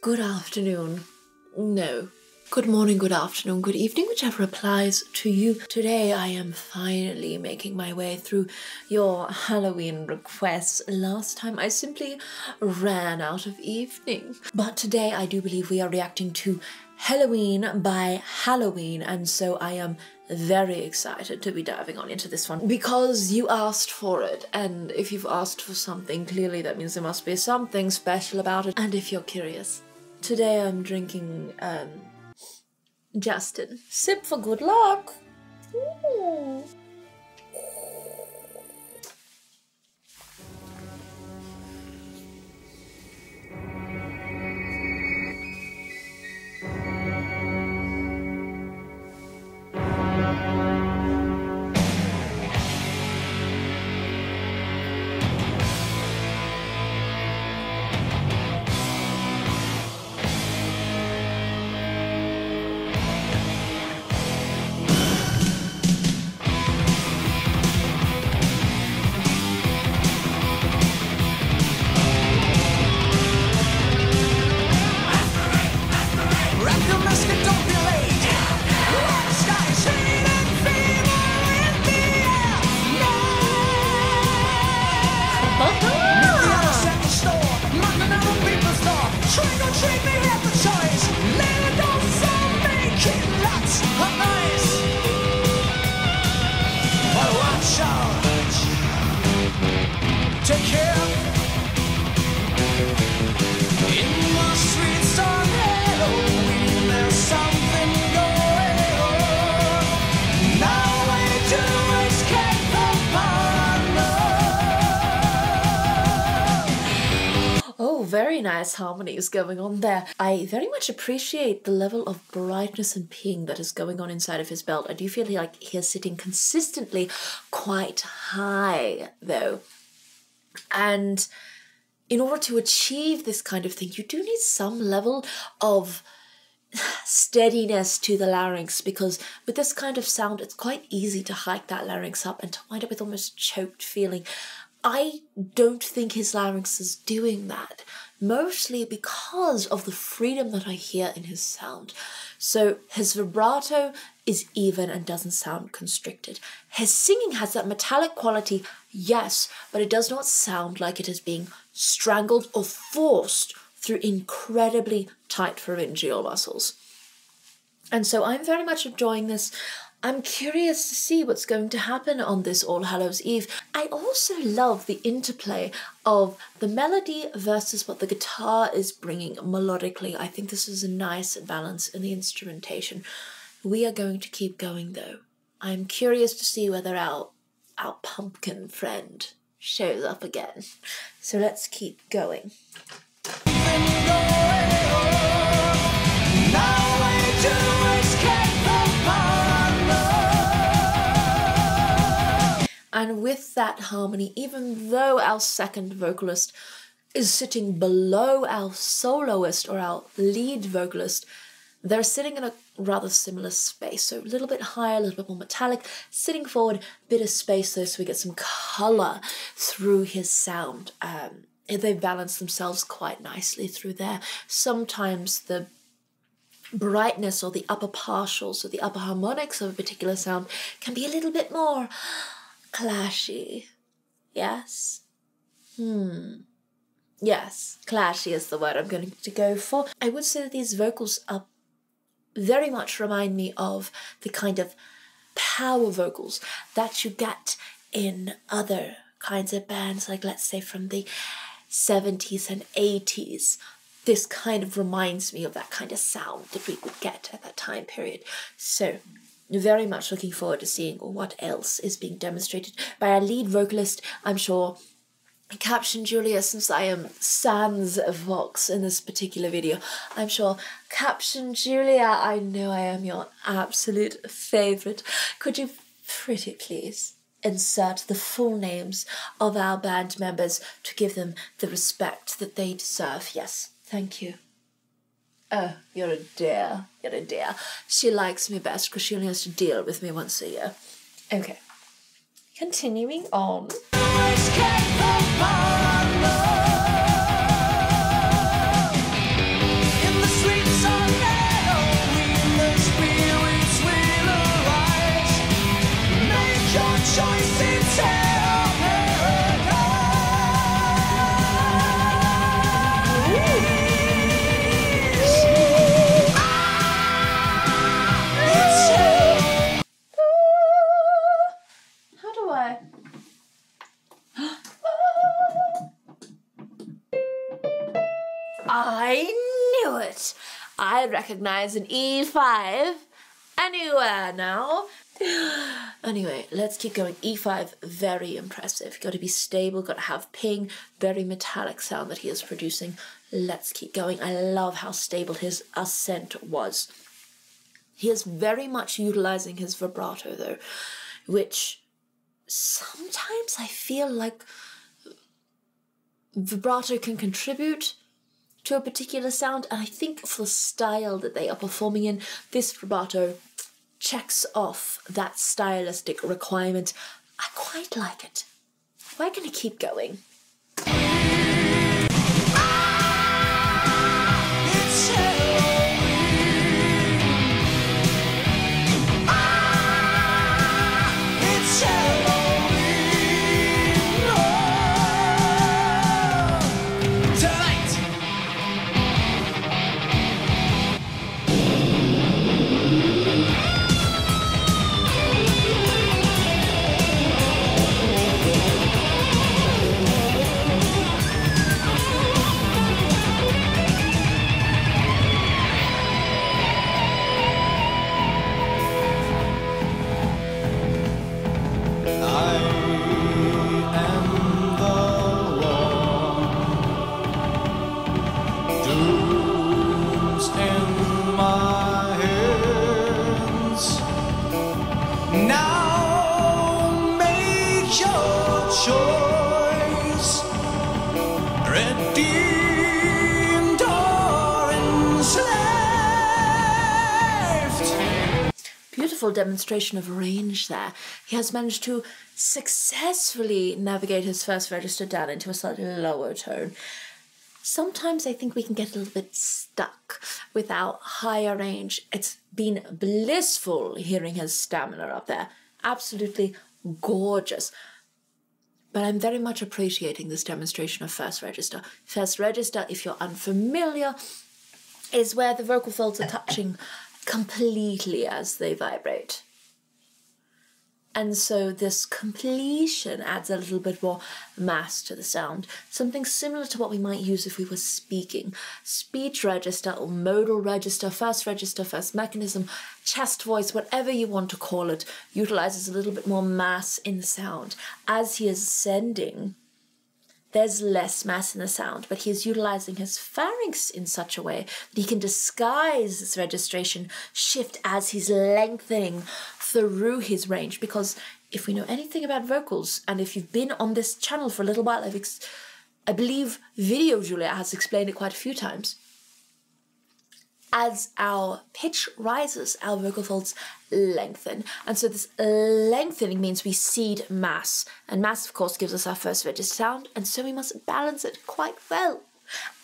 good afternoon. No. Good morning, good afternoon, good evening, whichever applies to you. Today I am finally making my way through your Halloween requests. Last time I simply ran out of evening. But today I do believe we are reacting to Halloween by Helloween, and so I am very excited to be diving on into this one because you asked for it and if you've asked for something clearly that means there must be something special about it and if you're curious today i'm drinking um justin sip for good luck Ooh. Very nice harmonies going on there. I very much appreciate the level of brightness and ping that is going on inside of his belt. I do feel like he is sitting consistently quite high, though. And in order to achieve this kind of thing, you do need some level of steadiness to the larynx because with this kind of sound, it's quite easy to hike that larynx up and to wind up with almost choked feeling. I don't think his larynx is doing that, mostly because of the freedom that I hear in his sound. So his vibrato is even and doesn't sound constricted. His singing has that metallic quality, yes, but it does not sound like it is being strangled or forced through incredibly tight pharyngeal muscles. And so I'm very much enjoying this. I'm curious to see what's going to happen on this All Hallows Eve. I also love the interplay of the melody versus what the guitar is bringing melodically. I think this is a nice balance in the instrumentation. We are going to keep going though. I'm curious to see whether our our pumpkin friend shows up again. So let's keep going. And with that harmony, even though our second vocalist is sitting below our soloist or our lead vocalist, they're sitting in a rather similar space. So a little bit higher, a little bit more metallic, sitting forward, bit of space though, so we get some color through his sound. Um, they balance themselves quite nicely through there. Sometimes the brightness or the upper partials or the upper harmonics of a particular sound can be a little bit more clashy. Yes? Hmm. Yes, clashy is the word I'm going to go for. I would say that these vocals are very much remind me of the kind of power vocals that you get in other kinds of bands, like let's say from the 70s and 80s. This kind of reminds me of that kind of sound that we would get at that time period. So, very much looking forward to seeing what else is being demonstrated by our lead vocalist. I'm sure Caption Julia, since I am sans Vox in this particular video, I'm sure Caption Julia, I know I am your absolute favourite. Could you pretty please insert the full names of our band members to give them the respect that they deserve? Yes, thank you. Oh, you're a dear. You're a dear. She likes me best because she only has to deal with me once a year. Okay. Continuing on. Recognize an E5 anywhere now. Anyway, let's keep going. E5, very impressive. Got to be stable, got to have ping, very metallic sound that he is producing. Let's keep going. I love how stable his ascent was. He is very much utilizing his vibrato though, which sometimes I feel like vibrato can contribute to a particular sound, and I think for the style that they are performing in, this vibrato checks off that stylistic requirement. I quite like it. We're gonna keep going. Beautiful demonstration of range there. He has managed to successfully navigate his first register down into a slightly lower tone. Sometimes I think we can get a little bit stuck without higher range. It's been blissful hearing his stamina up there. Absolutely gorgeous. But I'm very much appreciating this demonstration of first register. First register, if you're unfamiliar, is where the vocal folds are touching completely as they vibrate. And so this completion adds a little bit more mass to the sound, something similar to what we might use if we were speaking. Speech register or modal register, first register, first mechanism, chest voice, whatever you want to call it, utilizes a little bit more mass in the sound. As he is ascending, there's less mass in the sound, but he is utilizing his pharynx in such a way that he can disguise this registration shift as he's lengthening through his range. Because if we know anything about vocals, and if you've been on this channel for a little while, I've ex- I believe Video Julia has explained it quite a few times. As our pitch rises, our vocal folds lengthen. And so this lengthening means we cede mass. And mass, of course, gives us our first register sound, and so we must balance it quite well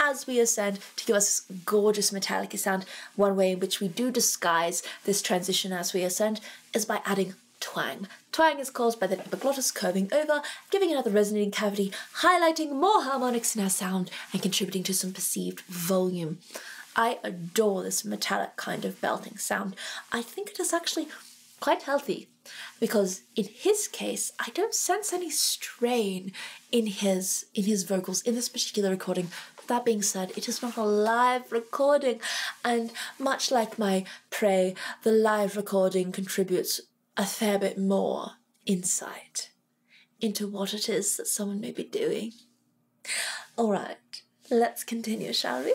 as we ascend to give us this gorgeous metallic sound. One way in which we do disguise this transition as we ascend is by adding twang. Twang is caused by the epiglottis curving over, giving another resonating cavity, highlighting more harmonics in our sound and contributing to some perceived volume. I adore this metallic kind of belting sound. I think it is actually quite healthy because in his case I don't sense any strain in his in his vocals in this particular recording. That being said, it is not a live recording, and much like my prey, the live recording contributes a fair bit more insight into what it is that someone may be doing. Alright, let's continue, shall we?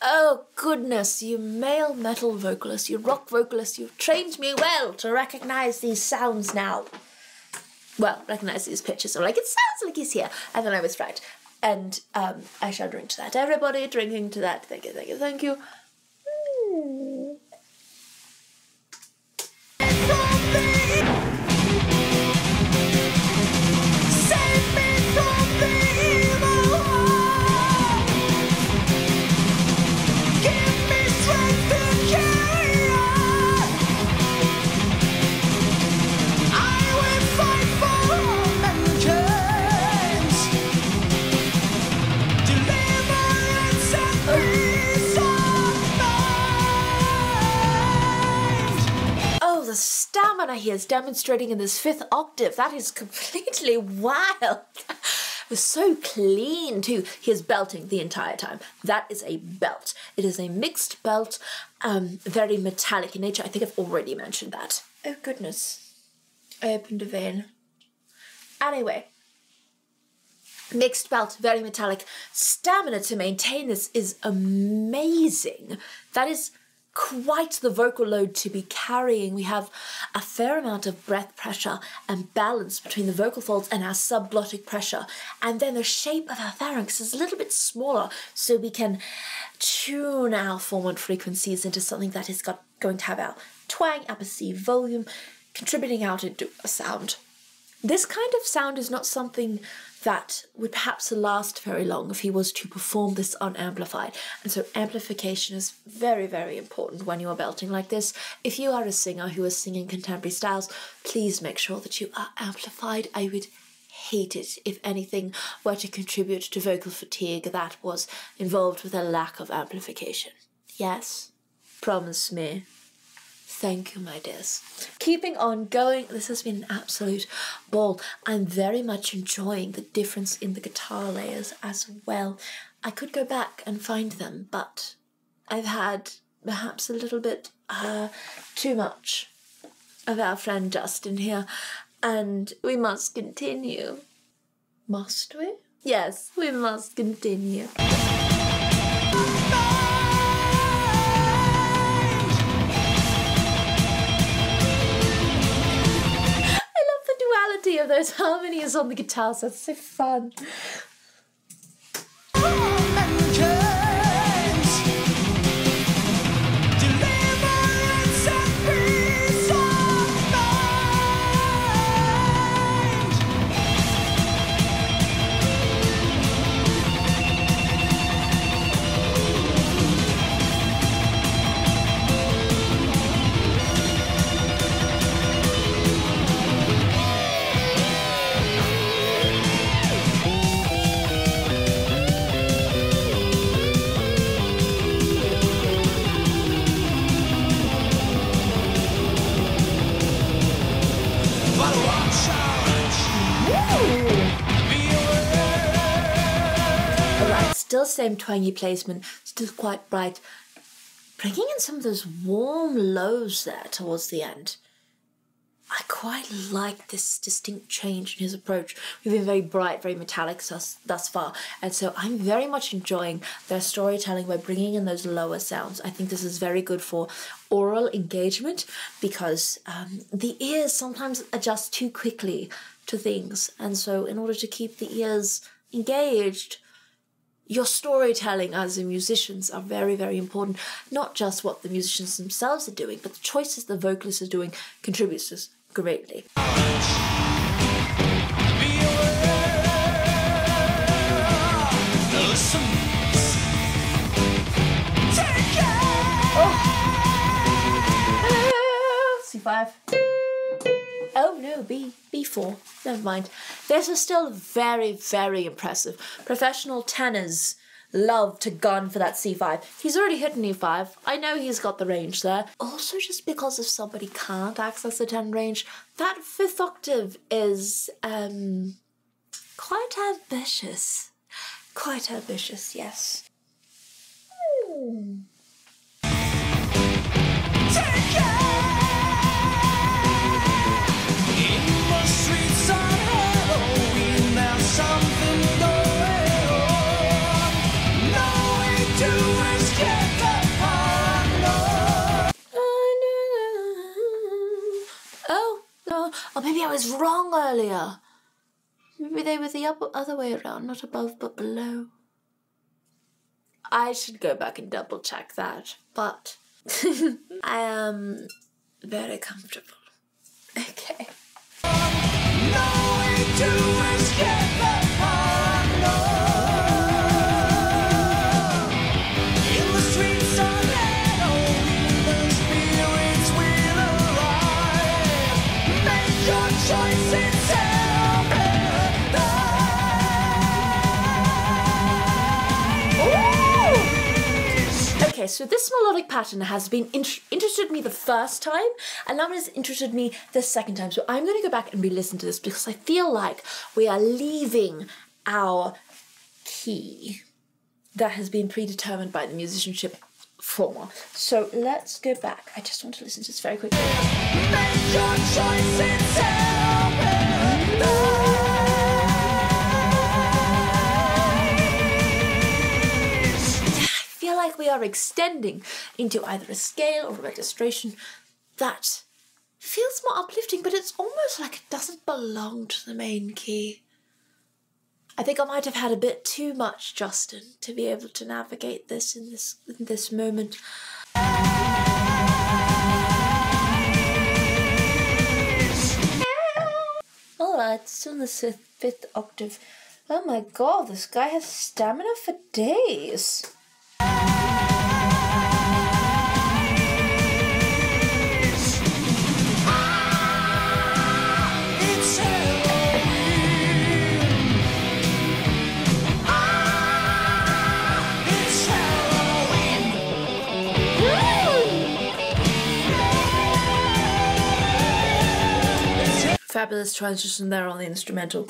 Oh goodness, you male metal vocalist, you rock vocalist, you've trained me well to recognize these sounds now. Well, recognize these pitches. I'm like, it sounds like he's here. And then I was right. And um, I shall drink to that. Everybody drinking to that. Thank you, thank you, thank you. Mm. Stamina he is demonstrating in this fifth octave, that is completely wild. It's so clean too. He is belting the entire time. That is a belt. It is a mixed belt, um, very metallic in nature. I think I've already mentioned that. Oh goodness. I opened a vein. Anyway, mixed belt, very metallic. Stamina to maintain this is amazing. That is quite the vocal load to be carrying. We have a fair amount of breath pressure and balance between the vocal folds and our subglottic pressure. And then the shape of our pharynx is a little bit smaller, so we can tune our formant frequencies into something that is got, going to have our twang, upper C volume, contributing out into a sound. This kind of sound is not something that would perhaps last very long if he was to perform this unamplified. And so amplification is very, very important when you are belting like this. If you are a singer who is singing contemporary styles, please make sure that you are amplified. I would hate it if anything were to contribute to vocal fatigue that was involved with a lack of amplification. Yes? Promise me. Thank you, my dears. Keeping on going, this has been an absolute ball. I'm very much enjoying the difference in the guitar layers as well. I could go back and find them, but I've had perhaps a little bit uh, too much of our friend Justin here, and we must continue. Must we? Yes, we must continue. Those harmonies on the guitar, so it's so fun. Same twangy placement, still quite bright. Bringing in some of those warm lows there towards the end. I quite like this distinct change in his approach. We've been very bright, very metallic thus, thus far, and so I'm very much enjoying their storytelling by bringing in those lower sounds. I think this is very good for aural engagement because um, the ears sometimes adjust too quickly to things, and so in order to keep the ears engaged, your storytelling as the musicians are very, very important. Not just what the musicians themselves are doing, but the choices the vocalist is doing contributes to this greatly. C5. Oh no, B B4. Never mind. This is still very, very impressive. Professional tenors love to gun for that C5. He's already hit an E5. I know he's got the range there. Also, just because if somebody can't access the 10 range, that fifth octave is um quite ambitious. Quite ambitious, yes. Hmm. Maybe I was wrong earlier. Maybe they were the other way around, not above but below. I should go back and double check that, but I am very comfortable. Okay. Okay, so this melodic pattern has been int- interested me the first time, and now it has interested me the second time. So I'm going to go back and re-listen to this because I feel like we are leaving our key that has been predetermined by the musicianship formula. So let's go back. I just want to listen to this very quickly. We are extending into either a scale or a registration that feels more uplifting, but it's almost like it doesn't belong to the main key. I think I might have had a bit too much Justin to be able to navigate this in this in this moment. Alright, still in the fifth octave. Oh my god, this guy has stamina for days. Fabulous transition there on the instrumental.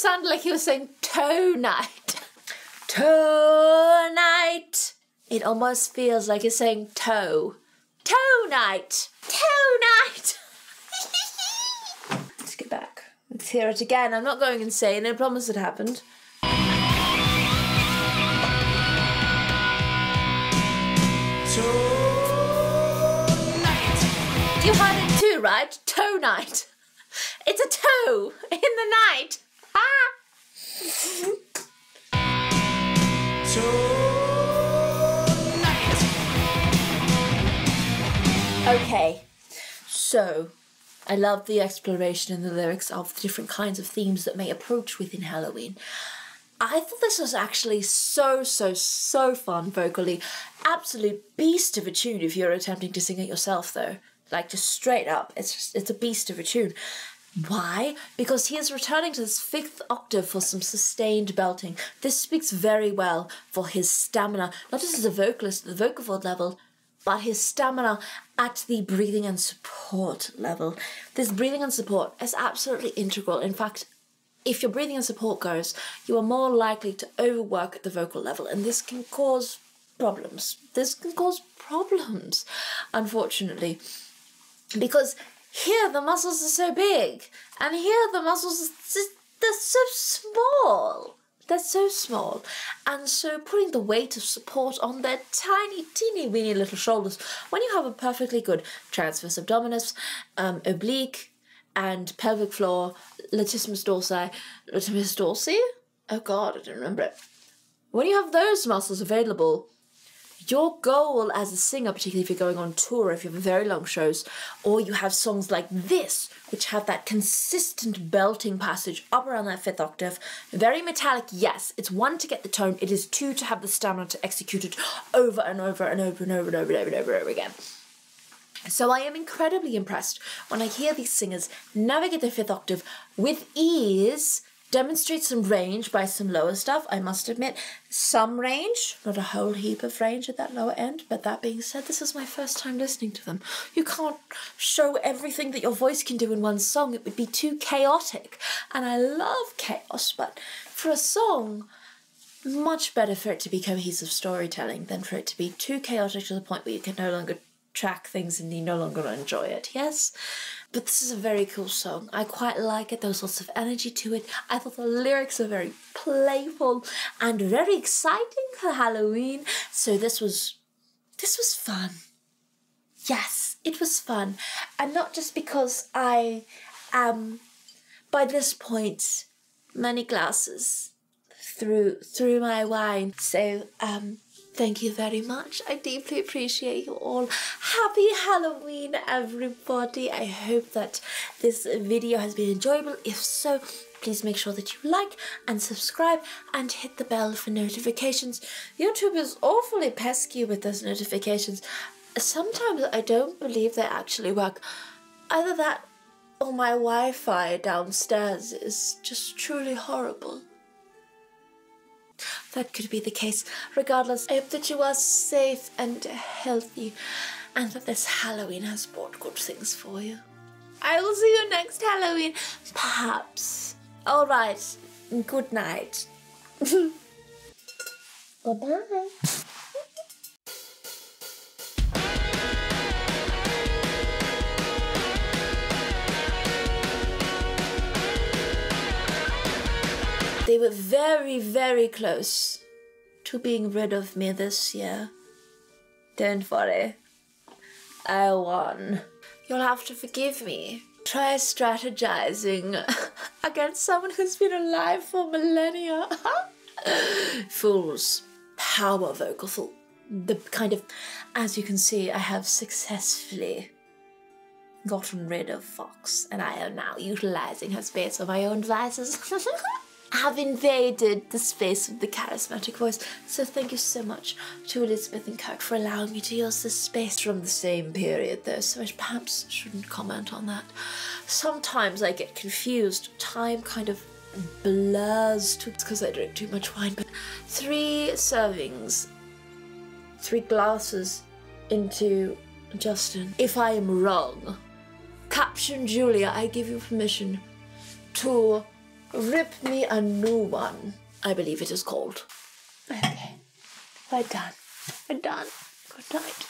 Sounded like he was saying toe night. Toe night. It almost feels like he's saying toe. Toe night. Toe night. Let's get back. Let's hear it again. I'm not going insane. I promise it happened. Tonight. You heard it too, right? Toe night. It's a toe in the night. Okay, so I love the exploration in the lyrics of the different kinds of themes that may approach within Halloween. I thought this was actually so, so, so fun vocally. Absolute beast of a tune if you're attempting to sing it yourself, though. Like, just straight up, it's just, it's a beast of a tune. Why? Because he is returning to this fifth octave for some sustained belting. This speaks very well for his stamina, not just as a vocalist at the vocal level, but his stamina at the breathing and support level. This breathing and support is absolutely integral. In fact, if your breathing and support goes, you are more likely to overwork at the vocal level, and this can cause problems. This can cause problems, unfortunately, because here the muscles are so big, and here the muscles are they're so small. They're so small, and so putting the weight of support on their tiny, teeny, weeny little shoulders when you have a perfectly good transverse abdominis, um, oblique, and pelvic floor, latissimus dorsi, latissimus dorsi. Oh God, I don't remember it. When you have those muscles available, your goal as a singer, particularly if you're going on tour, if you have very long shows, or you have songs like this, which have that consistent belting passage up around that fifth octave, very metallic, yes. It's one to get the tone, it is two to have the stamina to execute it over and over and over and over and over and over and over, and over again. So I am incredibly impressed when I hear these singers navigate the fifth octave with ease, demonstrate some range by some lower stuff, I must admit. Some range, not a whole heap of range at that lower end, but that being said, this is my first time listening to them. You can't show everything that your voice can do in one song, it would be too chaotic. And I love chaos, but for a song, much better for it to be cohesive storytelling than for it to be too chaotic to the point where you can no longer track things and you no longer enjoy it, yes? But this is a very cool song. I quite like it. There's lots of energy to it. I thought the lyrics are very playful and very exciting for Halloween. So this was this was fun. Yes, it was fun. And not just because I am by this point many glasses through through my wine. So um Thank you very much. I deeply appreciate you all. Happy Halloween, everybody. I hope that this video has been enjoyable. If so, please make sure that you like and subscribe and hit the bell for notifications. YouTube is awfully pesky with those notifications. Sometimes I don't believe they actually work. Either that or my Wi Fi downstairs is just truly horrible. That could be the case. Regardless, I hope that you are safe and healthy and that this Halloween has brought good things for you. I will see you next Halloween, perhaps. Alright, good night. Goodbye. They were very, very close to being rid of me this year. Don't worry. I won. You'll have to forgive me. Try strategizing against someone who's been alive for millennia. Fools. Power vocal. The kind of, as you can see, I have successfully gotten rid of Vox, and I am now utilizing her space for my own devices. I've invaded the space of the charismatic voice, so thank you so much to Elizabeth and Kirk for allowing me to use this space from the same period, though, so I perhaps shouldn't comment on that. Sometimes I get confused. Time kind of blurs to because I drink too much wine, but three servings, three glasses into Justin. If I am wrong, Caption Julia, I give you permission to rip me a new one. I believe it is called. Okay, we're done. We're done. Good night.